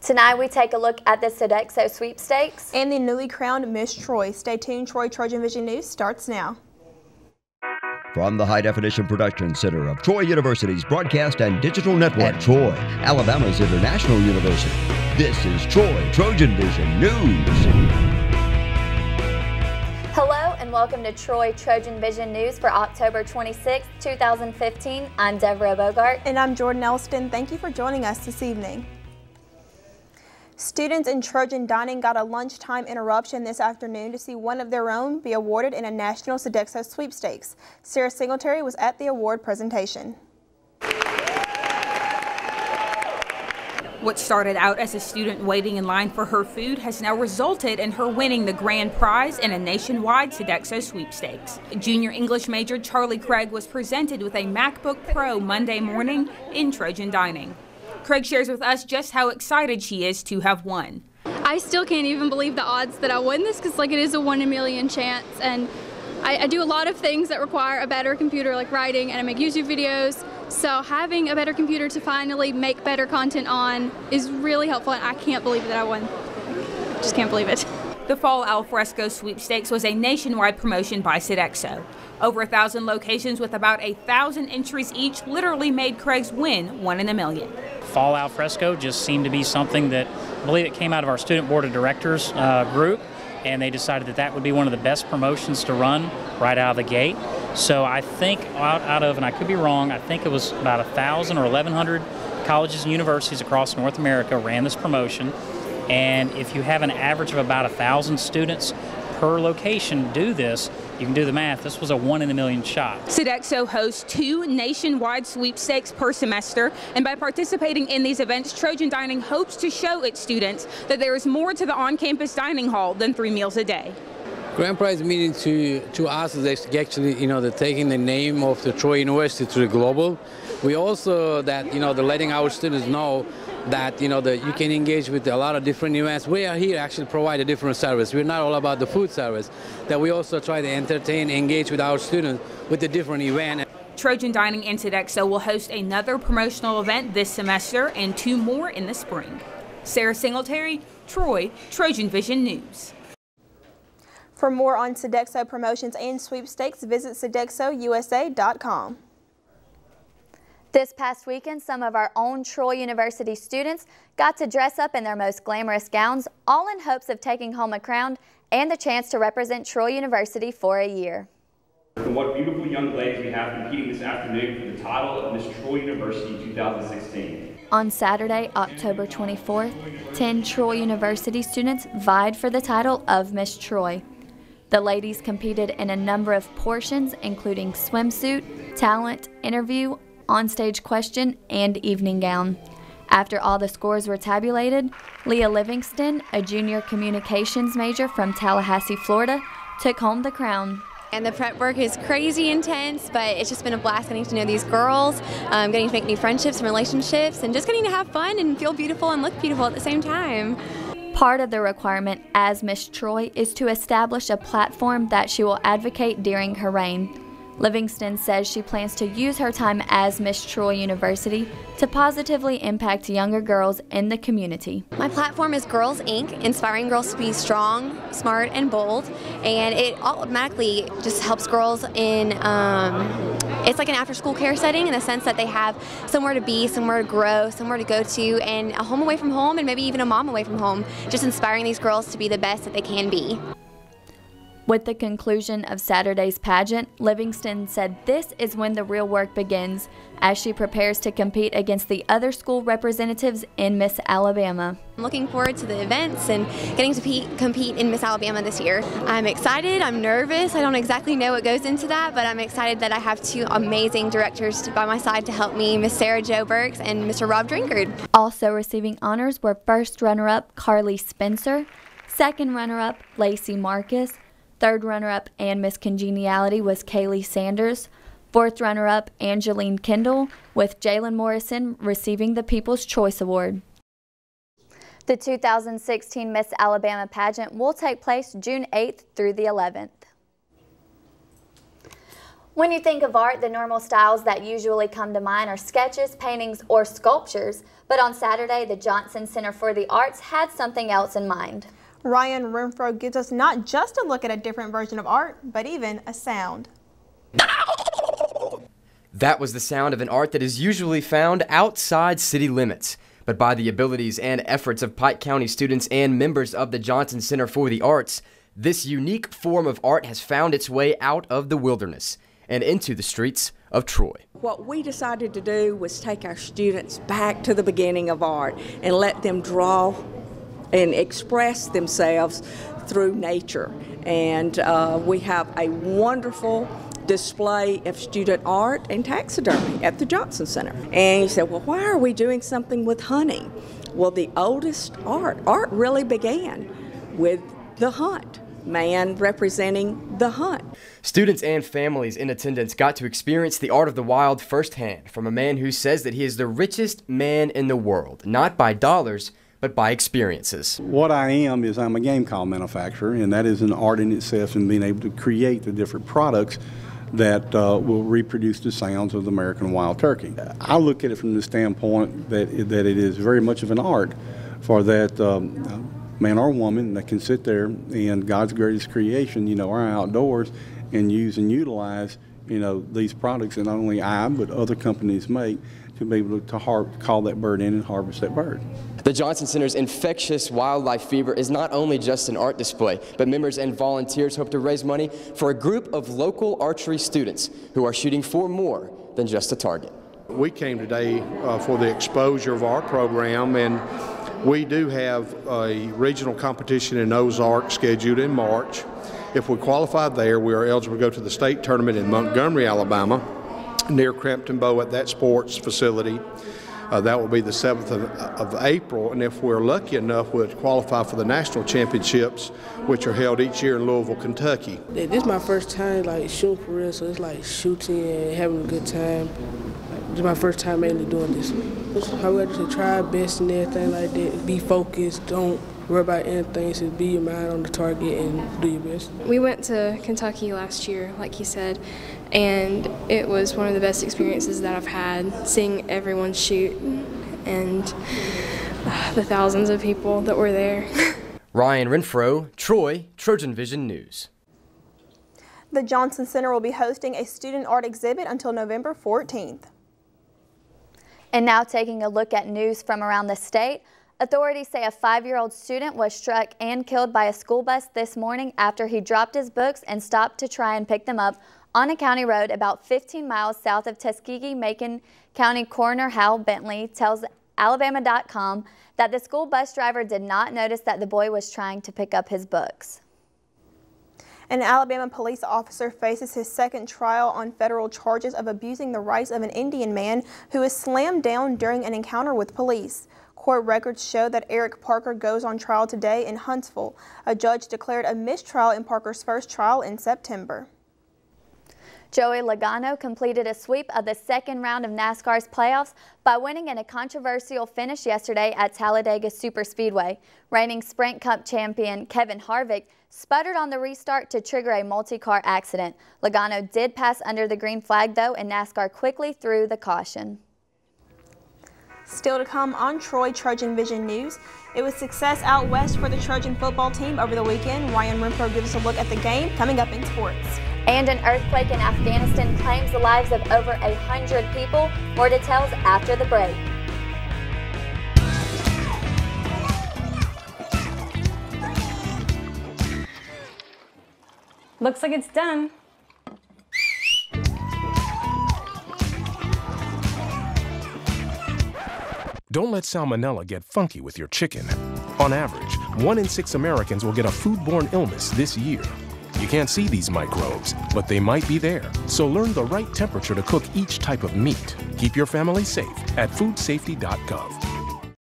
Tonight we take a look at the Sodexo sweepstakes and the newly crowned Miss Troy. Stay tuned, Troy Trojan Vision News starts now. From the High Definition Production Center of Troy University's Broadcast and Digital Network, at Troy, Alabama's International University. This is Troy Trojan Vision News. Hello and welcome to Troy Trojan Vision News for October 26, 2015. I'm Deborah Bogart. And I'm Jordan Elston. Thank you for joining us this evening. Students in Trojan Dining got a lunchtime interruption this afternoon to see one of their own be awarded in a national Sodexo sweepstakes. Sarah Singletary was at the award presentation. What started out as a student waiting in line for her food has now resulted in her winning the grand prize in a nationwide Sodexo sweepstakes. Junior English major Charlie Craig was presented with a MacBook Pro Monday morning in Trojan Dining. Craig shares with us just how excited she is to have won. I still can't even believe the odds that I won this because like it is a one in a million chance and I, I, do a lot of things that require a better computer like writing and I make YouTube videos so having a better computer to finally make better content on is really helpful and I can't believe that I won. Just can't believe it. The Fall Alfresco Sweepstakes was a nationwide promotion by Sodexo. Over a thousand locations with about a thousand entries each literally made Craig's win one in a million. Fall Alfresco just seemed to be something that I believe it came out of our student board of directors uh, group, and they decided that that would be one of the best promotions to run right out of the gate. So I think out, out of, and I could be wrong, I think it was about a thousand or 1,100 colleges and universities across North America ran this promotion. And if you have an average of about a thousand students per location do this, you can do the math. This was a one in a million shot. Sodexo hosts two nationwide sweepstakes per semester, and by participating in these events, Trojan Dining hopes to show its students that there is more to the on-campus dining hall than three meals a day. Grand Prize meaning to, to us is actually, you know, the taking the name of the Troy University to the global. We also that, you know, the letting our students know that you know that you can engage with a lot of different events. We are here actually provide a different service. We're not all about the food service. That we also try to entertain, engage with our students with a different event. Trojan Dining and Sodexo will host another promotional event this semester and two more in the spring. Sarah Singletary, Troy, Trojan Vision News. For more on Sodexo promotions and sweepstakes, visit sodexousa.com. This past weekend, some of our own Troy University students got to dress up in their most glamorous gowns, all in hopes of taking home a crown and the chance to represent Troy University for a year. And what beautiful young ladies we have competing this afternoon for the title of Miss Troy University 2016. On Saturday, October 24th, 10 Troy University students vied for the title of Miss Troy. The ladies competed in a number of portions, including swimsuit, talent, interview, onstage question, and evening gown. After all the scores were tabulated, Leah Livingston, a junior communications major from Tallahassee, Florida, took home the crown. And the prep work is crazy intense, but it's just been a blast getting to know these girls, um, getting to make new friendships and relationships, and just getting to have fun and feel beautiful and look beautiful at the same time. Part of the requirement as Miss Troy is to establish a platform that she will advocate during her reign. Livingston says she plans to use her time as Miss Troy University to positively impact younger girls in the community. My platform is Girls Inc., inspiring girls to be strong, smart, and bold, and it automatically just helps girls in, um, it's like an after school care setting in the sense that they have somewhere to be, somewhere to grow, somewhere to go to, and a home away from home, and maybe even a mom away from home, just inspiring these girls to be the best that they can be. With the conclusion of Saturday's pageant, Livingston said this is when the real work begins as she prepares to compete against the other school representatives in Miss Alabama. I'm looking forward to the events and getting to compete in Miss Alabama this year. I'm excited, I'm nervous, I don't exactly know what goes into that, but I'm excited that I have two amazing directors by my side to help me, Miss Sarah Jo Burks and Mr. Rob Drinkard. Also receiving honors were first runner-up Carly Spencer, second runner-up Lacey Marcus, Third runner up and Miss Congeniality was Kaylee Sanders. Fourth runner up, Angeline Kendall, with Jalen Morrison receiving the People's Choice Award. The 2016 Miss Alabama pageant will take place June 8th through the 11th. When you think of art, the normal styles that usually come to mind are sketches, paintings, or sculptures. But on Saturday, the Johnson Center for the Arts had something else in mind. Ryan Renfro gives us not just a look at a different version of art, but even a sound. That was the sound of an art that is usually found outside city limits. But by the abilities and efforts of Pike County students and members of the Johnson Center for the Arts, this unique form of art has found its way out of the wilderness and into the streets of Troy. What we decided to do was take our students back to the beginning of art and let them draw and express themselves through nature. And uh, we have a wonderful display of student art and taxidermy at the Johnson Center. And you said, well, why are we doing something with hunting? Well, the oldest art, art really began with the hunt man representing the hunt. Students and families in attendance got to experience the art of the wild firsthand from a man who says that he is the richest man in the world, not by dollars, but by experiences. What I am is I'm a game call manufacturer, and that is an art in itself in being able to create the different products that uh, will reproduce the sounds of the American wild turkey. I look at it from the standpoint that, that it is very much of an art for that um, man or woman that can sit there and God's greatest creation, you know, our outdoors and use and utilize, you know, these products that not only I but other companies make to be able to har- call that bird in and harvest that bird. The Johnson Center's infectious wildlife fever is not only just an art display, but members and volunteers hope to raise money for a group of local archery students who are shooting for more than just a target. We came today uh, for the exposure of our program and we do have a regional competition in Ozark scheduled in March. If we qualify there, we are eligible to go to the state tournament in Montgomery, Alabama, near Cramton Bowl at that sports facility. Uh, that will be the 7th of, of, April, and if we're lucky enough, we'll qualify for the national championships, which are held each year in Louisville, Kentucky. This is my first time like shooting for real, so it's like shooting and having a good time. It's my first time mainly doing this. I However, to try best and everything like that. Be focused. Don't worry about anything. So be your mind on the target and do your best. We went to Kentucky last year, like he said, and it was one of the best experiences that I've had. Seeing everyone shoot and uh, the thousands of people that were there. Ryan Renfro, Troy, Trojan Vision News. The Johnson Center will be hosting a student art exhibit until November 14th. And now taking a look at news from around the state. Authorities say a five-year-old student was struck and killed by a school bus this morning after he dropped his books and stopped to try and pick them up on a county road about 15 miles south of Tuskegee. Macon County Coroner Hal Bentley tells Alabama.com that the school bus driver did not notice that the boy was trying to pick up his books. An Alabama police officer faces his second trial on federal charges of abusing the rights of an Indian man who was slammed down during an encounter with police. Court records show that Eric Parker goes on trial today in Huntsville. A judge declared a mistrial in Parker's first trial in September. Joey Logano completed a sweep of the second round of NASCAR's playoffs by winning in a controversial finish yesterday at Talladega Superspeedway. Reigning Sprint Cup champion Kevin Harvick sputtered on the restart to trigger a multi-car accident. Logano did pass under the green flag though and NASCAR quickly threw the caution. Still to come on Troy Trojan Vision News. It was success out west for the Trojan football team over the weekend. Ryan Renfro gives us a look at the game coming up in sports. And an earthquake in Afghanistan claims the lives of over a hundred people. More details after the break. Looks like it's done. Don't let salmonella get funky with your chicken. On average, one in six Americans will get a foodborne illness this year. You can't see these microbes, but they might be there. So learn the right temperature to cook each type of meat. Keep your family safe at foodsafety.gov.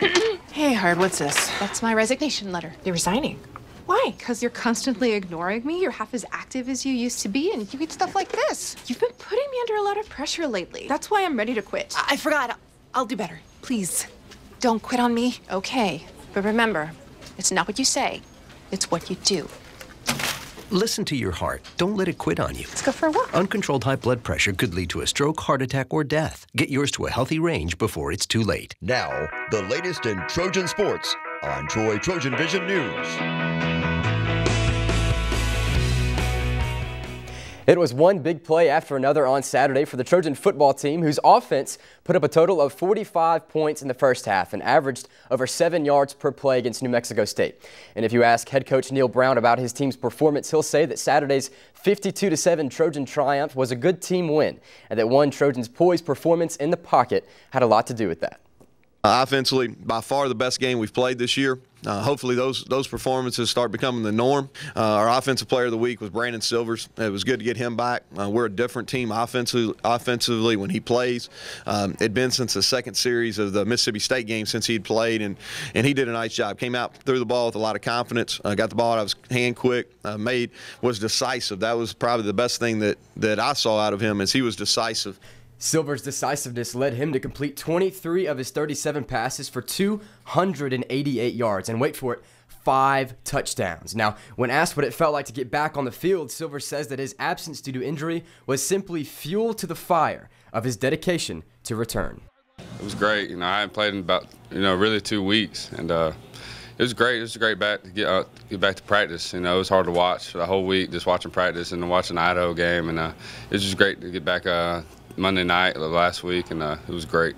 hey, Hard, what's this? That's my resignation letter. You're resigning? Why? Because you're constantly ignoring me. You're half as active as you used to be, and you get stuff like this. You've been putting me under a lot of pressure lately. That's why I'm ready to quit. I, I forgot. I'll, I'll do better. Please, don't quit on me. Okay, but remember, it's not what you say, it's what you do. Listen to your heart. Don't let it quit on you. Let's go for a walk. Uncontrolled high blood pressure could lead to a stroke, heart attack, or death. Get yours to a healthy range before it's too late. Now, the latest in Trojan sports on Troy Trojan Vision News. It was one big play after another on Saturday for the Trojan football team, whose offense put up a total of 45 points in the first half and averaged over seven yards per play against New Mexico State. And if you ask head coach Neal Brown about his team's performance, he'll say that Saturday's 52-7 Trojan triumph was a good team win and that one Trojan's poised performance in the pocket had a lot to do with that. Uh, offensively, by far the best game we've played this year. Uh, hopefully, those those performances start becoming the norm. Uh, our offensive player of the week was Brandon Silvers. It was good to get him back. Uh, we're a different team offensively, offensively when he plays. Um, it'd been since the second series of the Mississippi State game since he'd played, and and he did a nice job. Came out, threw the ball with a lot of confidence. Uh, got the ball out of his hand quick. Uh, made was decisive. That was probably the best thing that that I saw out of him, as he was decisive. Silver's decisiveness led him to complete 23 of his 37 passes for 288 yards. And wait for it, five touchdowns. Now, when asked what it felt like to get back on the field, Silver says that his absence due to injury was simply fuel to the fire of his dedication to return. It was great. You know, I hadn't played in about, you know, really two weeks. And, uh, it was great. It was a great back to get uh, get back to practice. You know, it was hard to watch the whole week, just watching practice and watching the Idaho game, and uh, it was just great to get back uh, Monday night last week, and uh, it was great.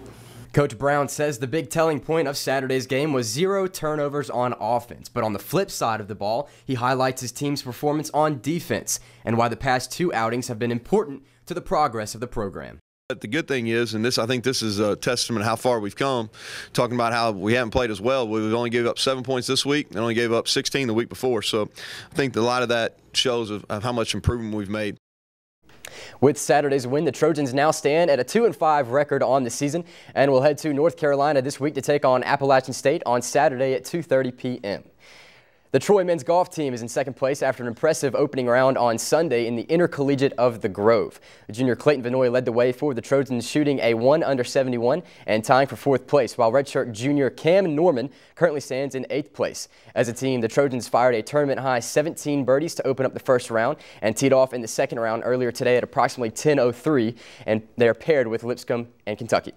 Coach Brown says the big telling point of Saturday's game was zero turnovers on offense. But on the flip side of the ball, he highlights his team's performance on defense and why the past two outings have been important to the progress of the program. But the good thing is, and this I think this is a testament of how far we've come, talking about how we haven't played as well. We only gave up seven points this week and only gave up 16 the week before. So I think a lot of that shows of, of how much improvement we've made. With Saturday's win, the Trojans now stand at a 2-5 record on the season and will head to North Carolina this week to take on Appalachian State on Saturday at 2.30 p.m. The Troy men's golf team is in second place after an impressive opening round on Sunday in the Intercollegiate of the Grove. Junior Clayton Vanoy led the way for the Trojans, shooting a 1 under 71 and tying for fourth place, while redshirt junior Cam Norman currently stands in eighth place. As a team, the Trojans fired a tournament high 17 birdies to open up the first round and teed off in the second round earlier today at approximately 10.03, and they are paired with Lipscomb and Kentucky.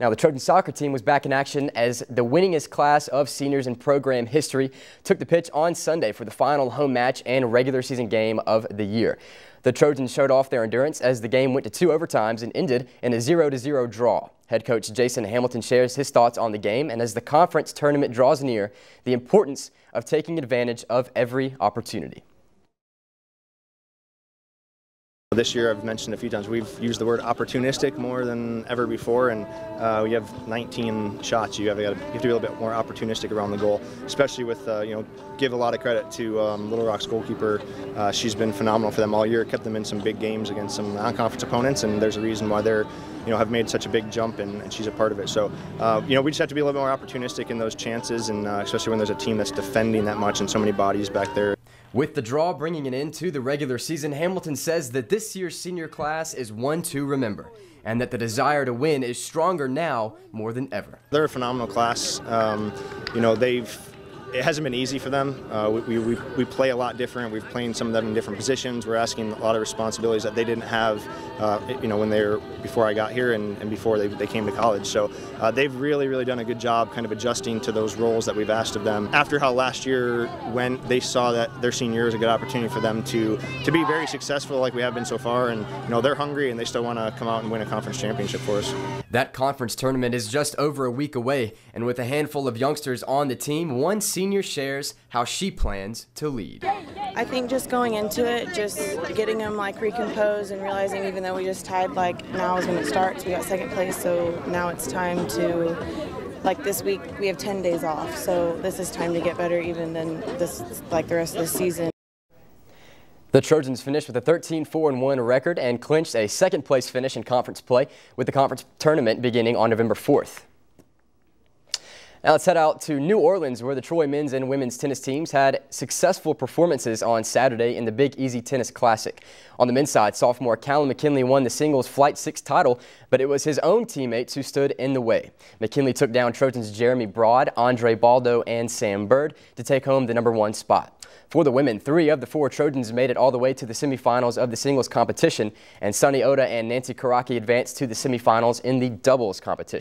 Now, the Trojan soccer team was back in action as the winningest class of seniors in program history took the pitch on Sunday for the final home match and regular season game of the year. The Trojans showed off their endurance as the game went to two overtimes and ended in a 0-0 draw. Head coach Jason Hamilton shares his thoughts on the game and as the conference tournament draws near, the importance of taking advantage of every opportunity. This year, I've mentioned a few times, we've used the word opportunistic more than ever before, and uh, we have 19 shots. You have, you have, to be a little bit more opportunistic around the goal, especially with, uh, you know, give a lot of credit to um, Little Rock's goalkeeper. Uh, she's been phenomenal for them all year, kept them in some big games against some non-conference opponents, and there's a reason why they're, you know, have made such a big jump, and, and she's a part of it. So, uh, you know, we just have to be a little bit more opportunistic in those chances, and uh, especially when there's a team that's defending that much and so many bodies back there. With the draw bringing an end to the regular season, Hamilton says that this year's senior class is one to remember and that the desire to win is stronger now more than ever. They're a phenomenal class. Um, you know, they've it hasn't been easy for them. Uh, we, we, we, play a lot different. We've played some of them in different positions. We're asking a lot of responsibilities that they didn't have, uh, you know, when they were before I got here and, and before they, they came to college. So uh, they've really, really done a good job kind of adjusting to those roles that we've asked of them. After how last year when they saw that their senior year was a good opportunity for them to to be very successful like we have been so far, and you know they're hungry and they still want to come out and win a conference championship for us. That conference tournament is just over a week away, and with a handful of youngsters on the team, one senior shares how she plans to lead. I think just going into it, just getting them like recomposed and realizing even though we just tied, like now is when it starts. We got second place, so now it's time to like this week we have 10 days off so this is time to get better even than this like the rest of the season the Trojans finished with a 13-4-1 record and clinched a second place finish in conference play with the conference tournament beginning on November 4th. Now let's head out to New Orleans where the Troy men's and women's tennis teams had successful performances on Saturday in the Big Easy Tennis Classic. On the men's side, sophomore Callum McKinley won the singles Flight 6 title, but it was his own teammates who stood in the way. McKinley took down Trojans Jeremy Broad, Andre Baldo, and Sam Bird to take home the number one spot. For the women, three of the four Trojans made it all the way to the semifinals of the singles competition, and Sunny Oda and Nancy Karaki advanced to the semifinals in the doubles competition.